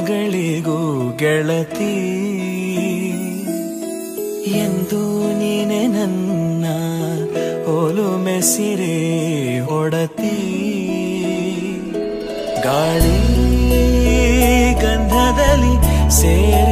ಮಗಳಿಗೂ ಗೆಳತಿ. ಎಂದು ನೀನೆ ನನ್ನ ಓಲು ಮೆಸಿರೆ ಒಡತಿ ಗಾಳಿ ಗಂಧದಲ್ಲಿ ಸೇರಿ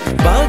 Bye.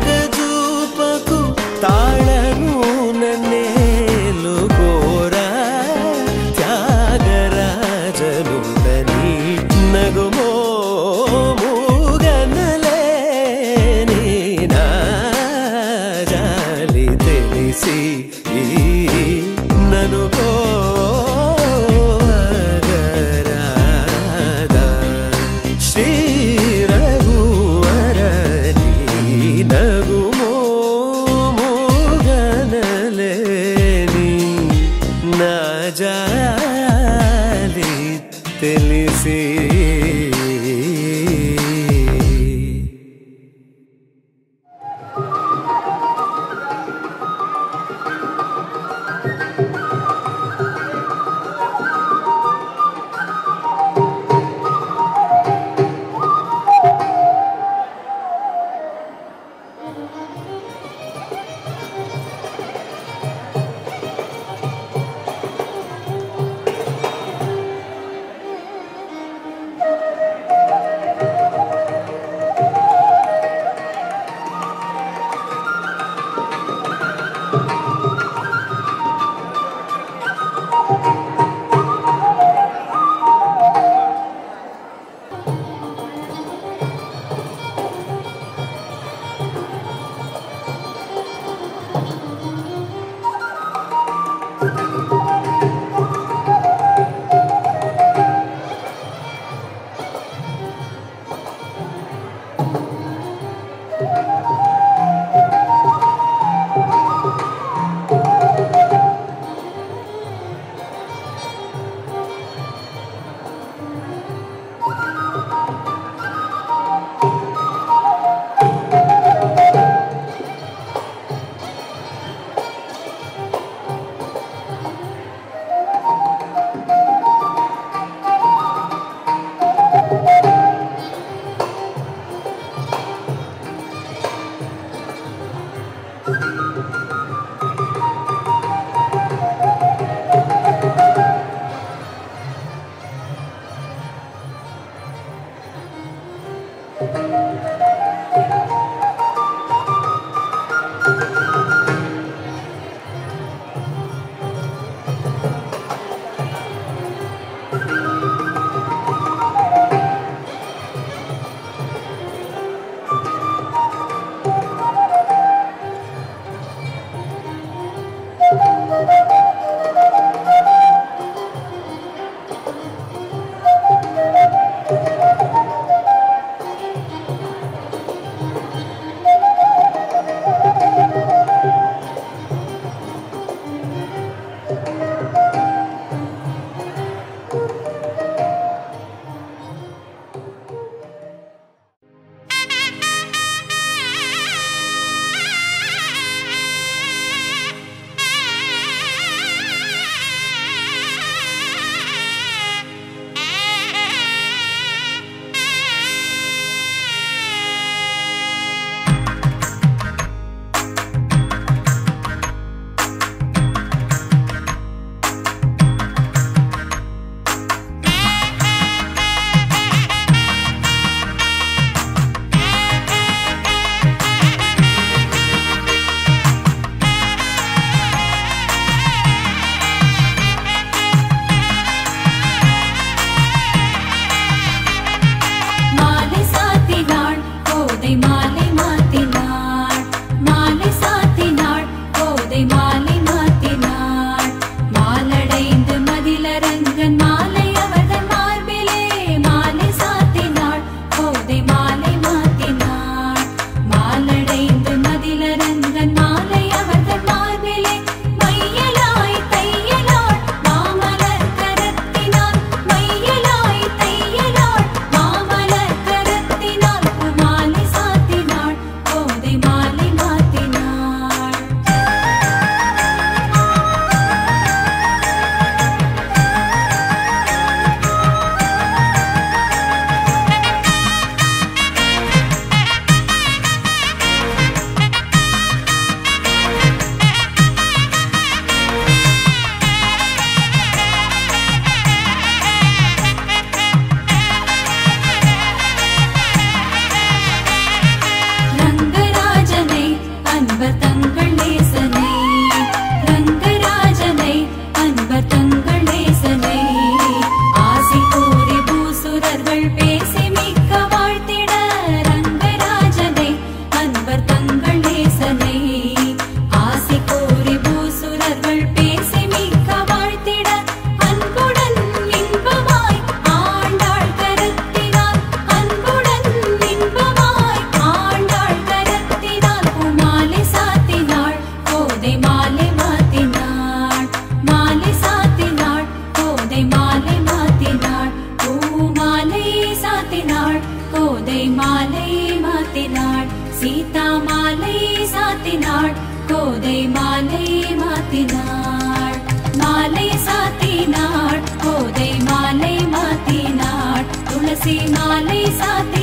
Si manis hati.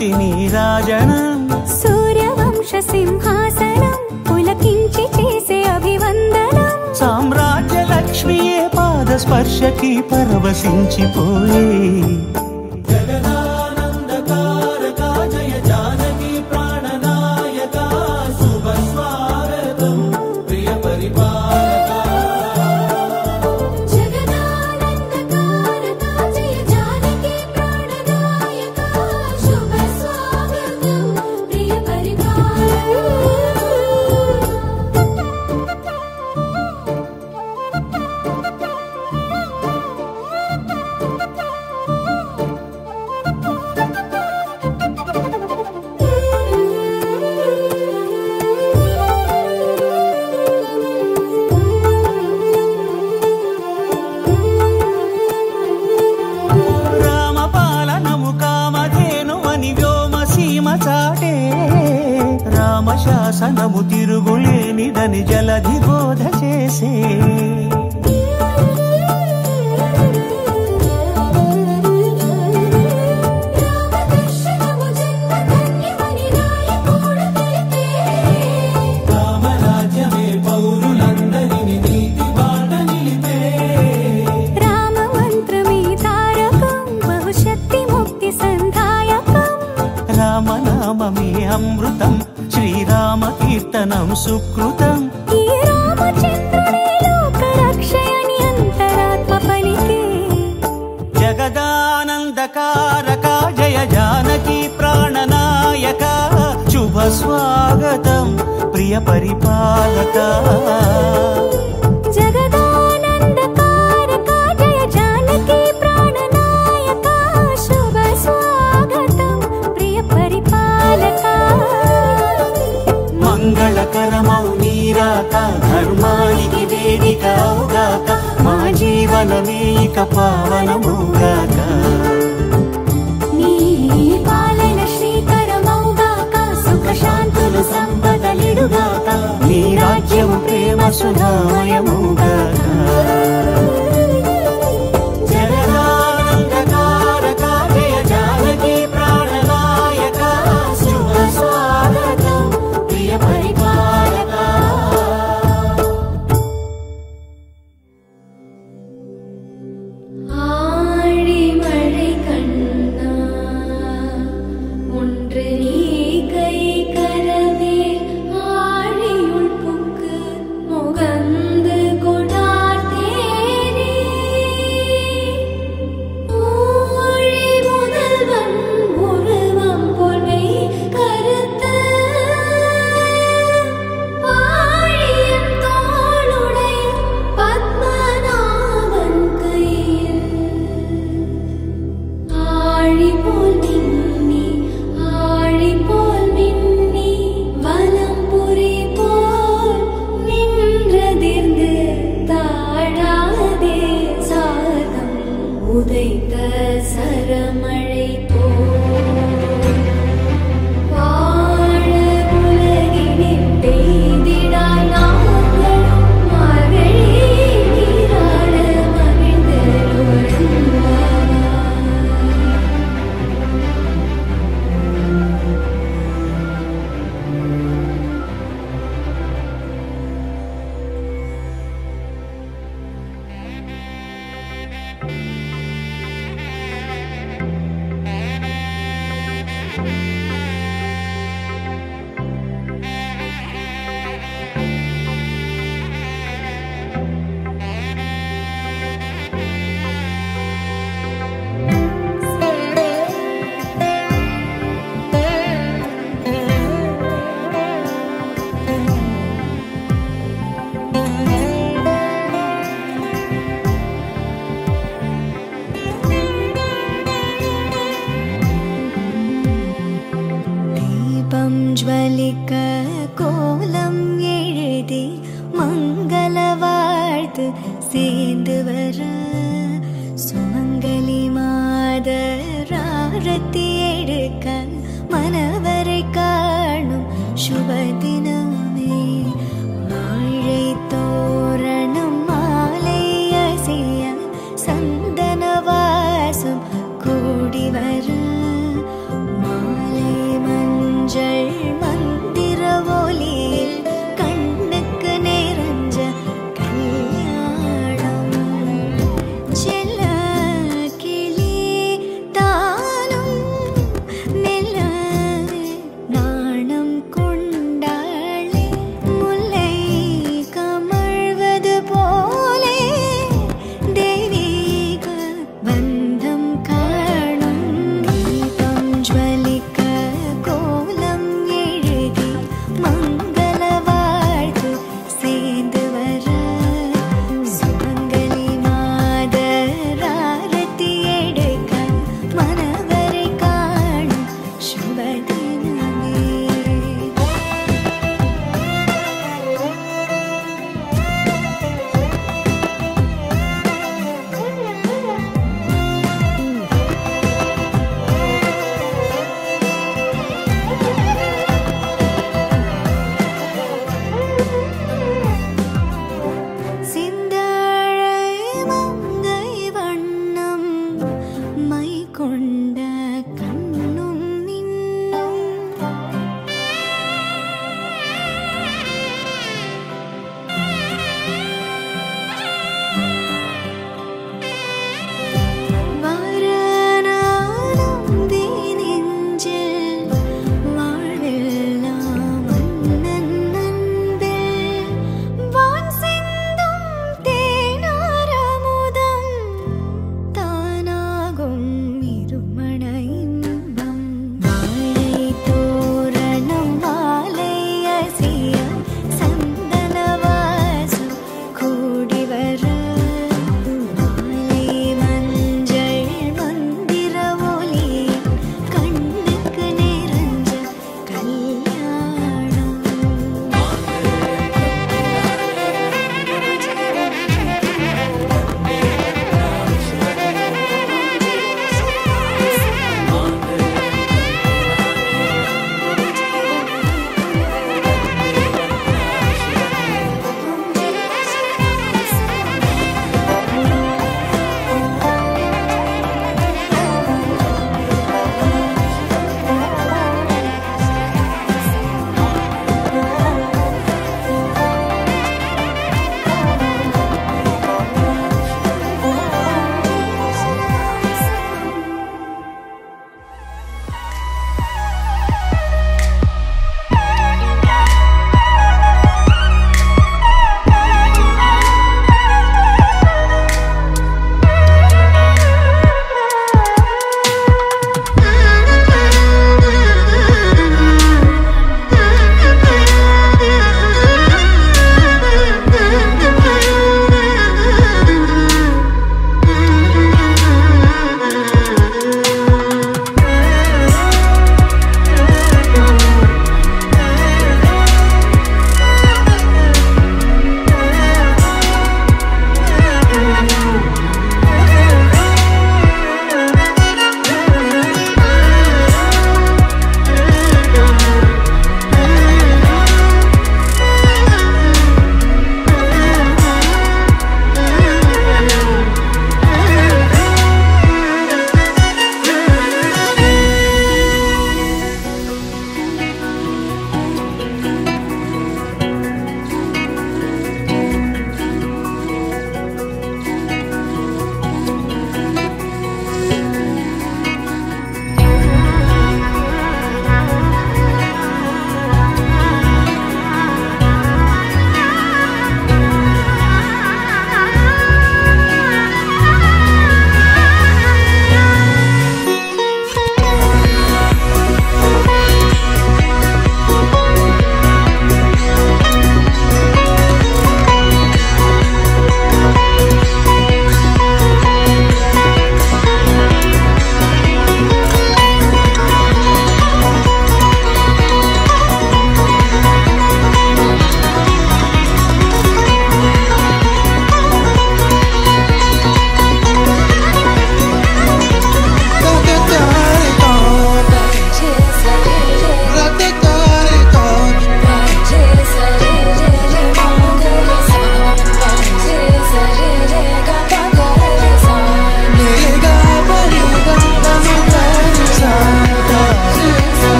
పాటి నీరాజనం సూర్యవంశ సింహాసనం పులకించి చేసే అభివందనం. సామ్రాజ్య లక్ష్మియే పాద స్పర్శకి పరవశించిపోయే.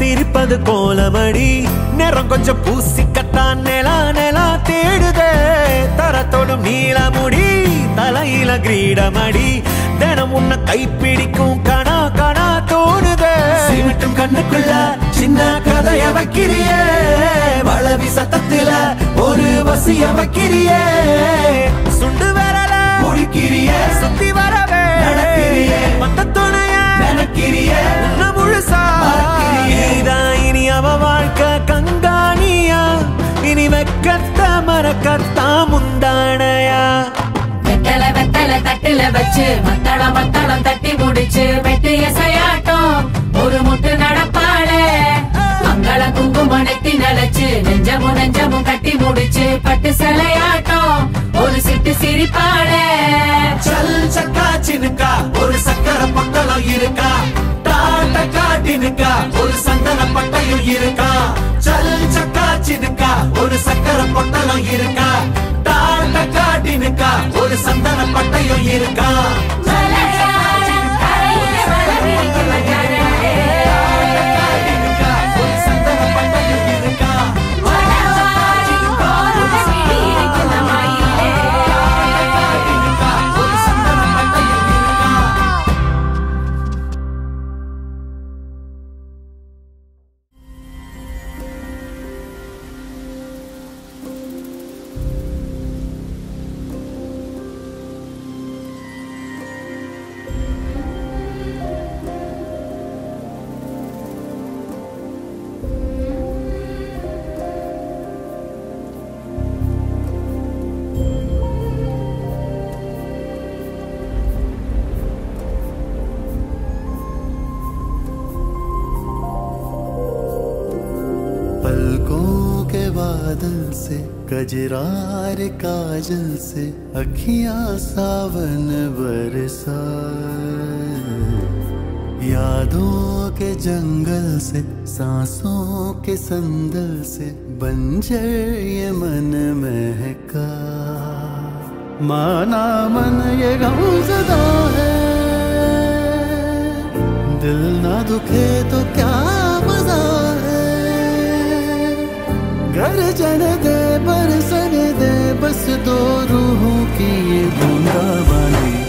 சிரிப்பது கோலமடி. நேரம் கொஞ்சம் பூசிக்கத்தான் நிலா நிலா தேடுதே. தரத்தோடும் நீளமுடி தலையில கிரீடமடி. தினம் உன்னை கைப்பிடிக்கும் கணா கணா தோணுதே. சிமிட்டும் கண்ணுக்குள்ள சின்ன கதைய வைக்கிறியே. வளவி சத்தத்துல ஒரு வசிய வைக்கிறியே. சுண்டு வரல முடிக்கிறியே சுத்தி வரவே. நடக்கிறியே. மத்த உன்னை முழுசா? நீதான் இனி அவ வாழ்க்கை கங்காணியா இனி வெக்கத்த மறக்கத்தா முந்தானையா. வெத்தல வெத்தல தட்டுல வச்சு மத்தளம் மத்தளம் தட்டி முடிச்சு வெட்டு எசையாட்டம் ஒரு முட்டு நடப்பாளே. மங்கள குங்குமணத்தி நலச்சு நெஞ்சமும் நெஞ்சமும் கட்டி முடிச்சு பட்டு சிலையாட்டம் ஒரு சிட்டு சிரிப்பாட சல் சக்கா சினுக்கா ஒரு சக்கர பக்கலம் இருக்கா டாட்ட காட்டினுக்கா ஒரு சந்தன பட்டையும் இருக்கா சல் சக்கா சினுக்கா ஒரு சக்கர பொட்டலம் இருக்கா டாட்ட காட்டினுக்கா ஒரு சந்தன பட்டையும் இருக்கா गजरार काजल से अखिया सावन बरसा। यादों के जंगल से, सांसों के संदल से बंजर ये मन महका। माना मन ये गम सदा है, दिल ना दुखे तो क्या मज़ा है। घर जन दे बस दो रूहों की ये बूंदा बनी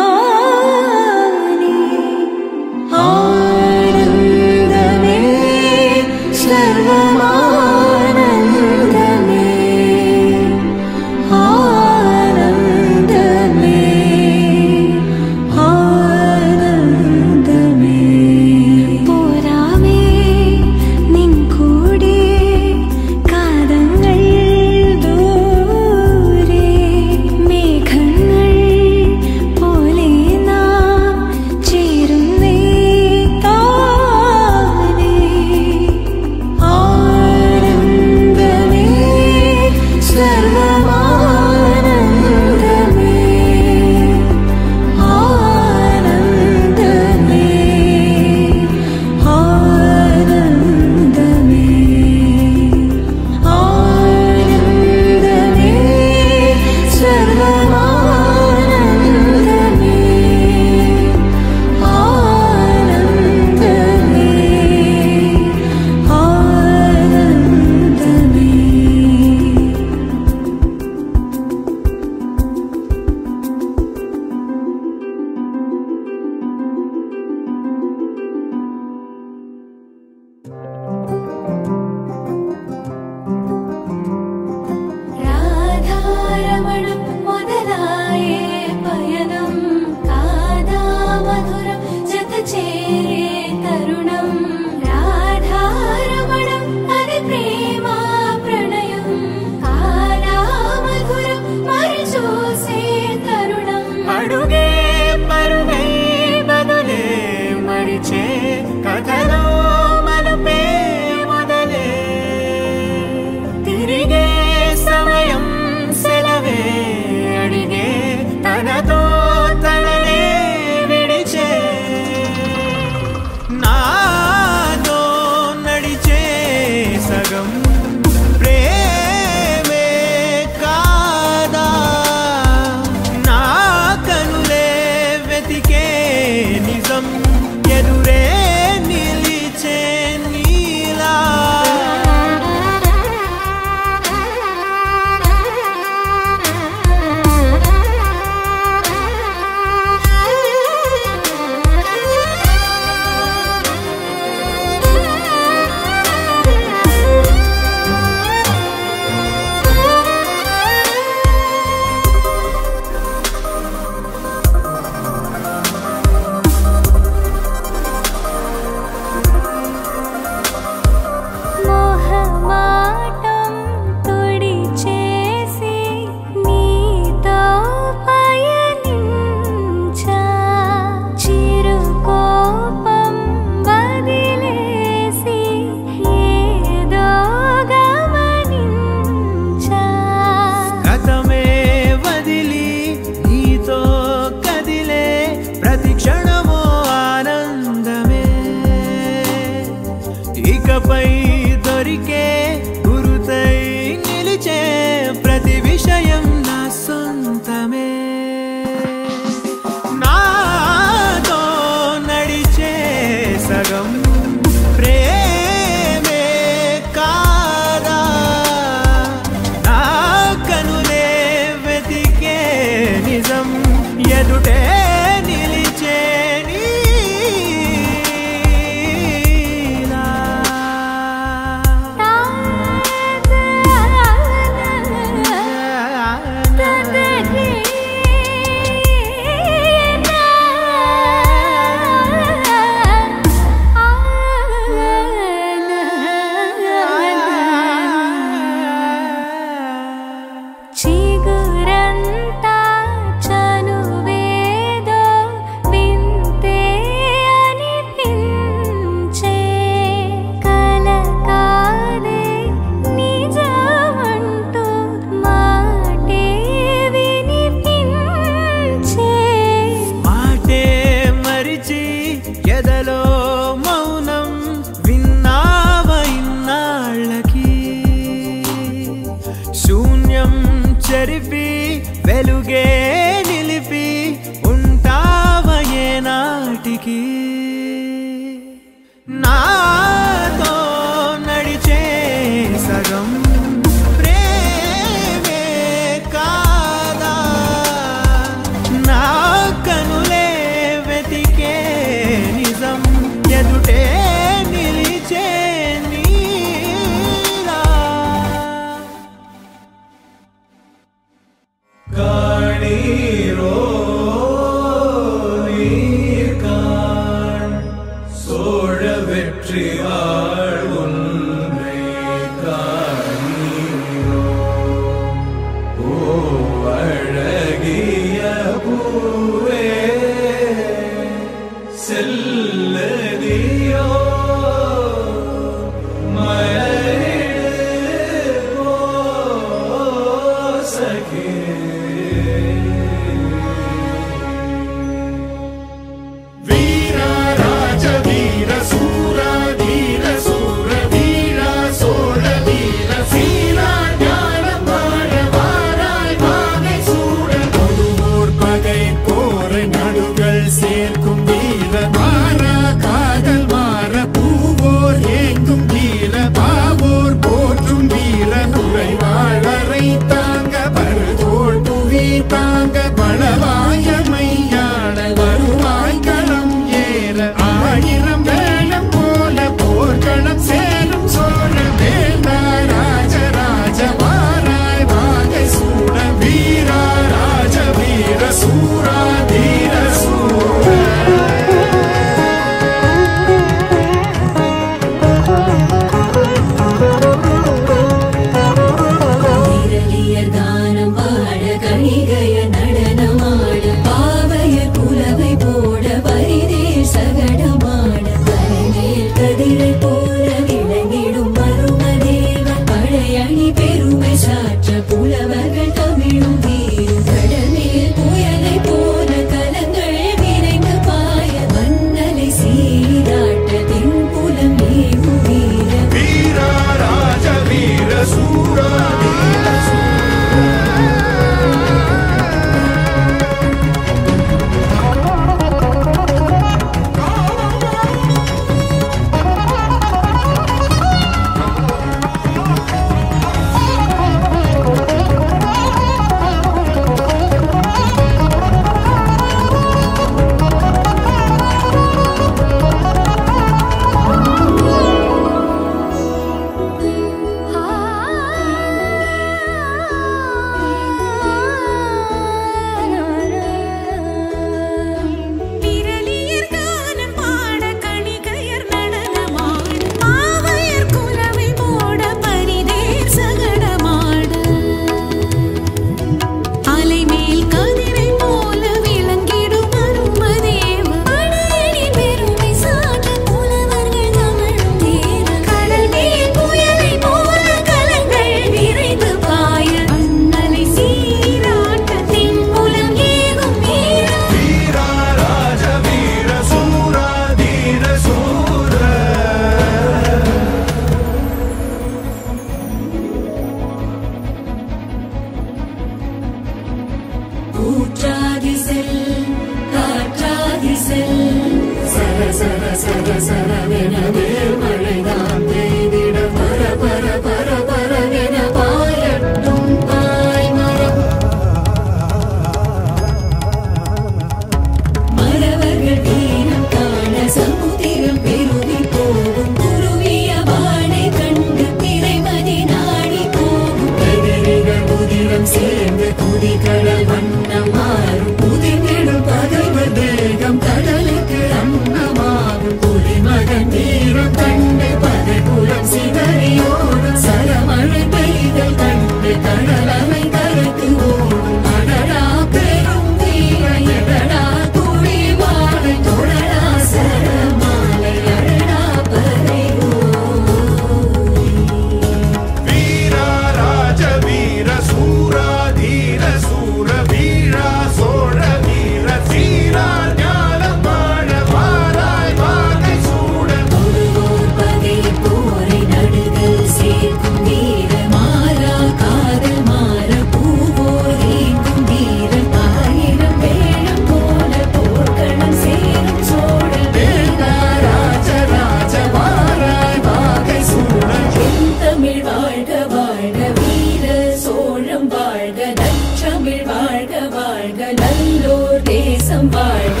வாழ்க நச்சமிழ் வாழ்க வாழ்க நல்லோர் தேசம் வாழ்க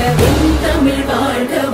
தமிழ் வாழ்க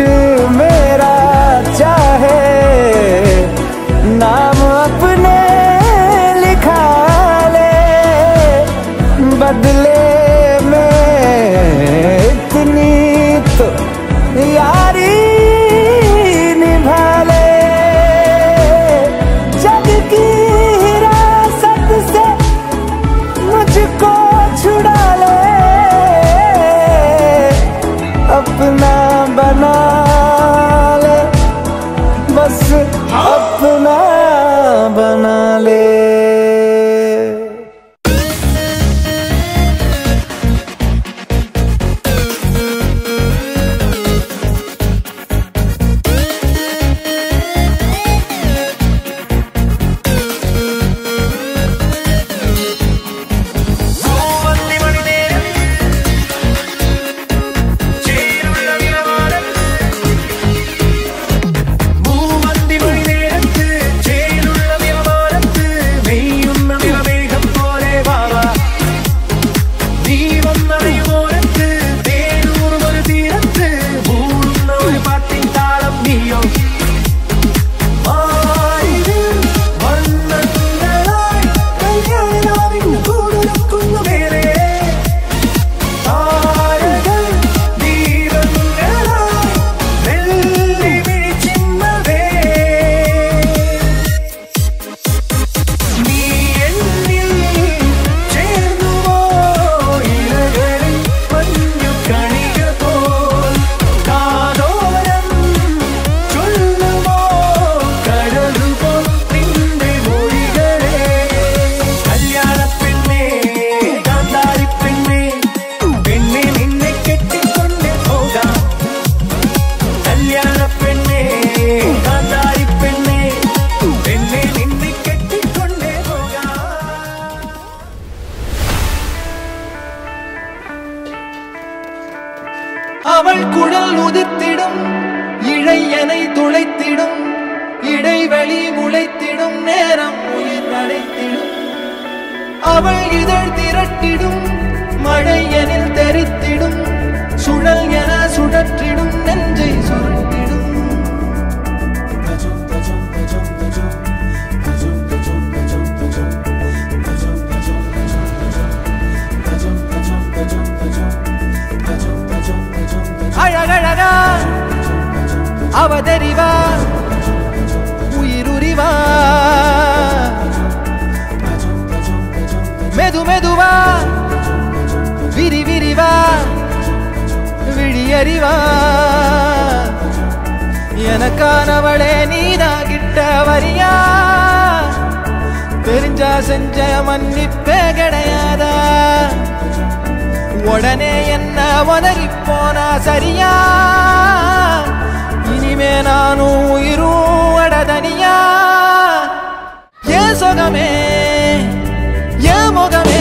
to மெது மெதுவா விரி விரிவா விழியறிவா. எனக்கானவளே நீதா கிட்ட வரியா தெரிஞ்சா செஞ்ச மன்னிப்பே கிடையாதா? உடனே என்ன உதறி போனா சரியா? இனிமே நானும் உயிரும் அடதனியா? ஏன் சொகமே? boca de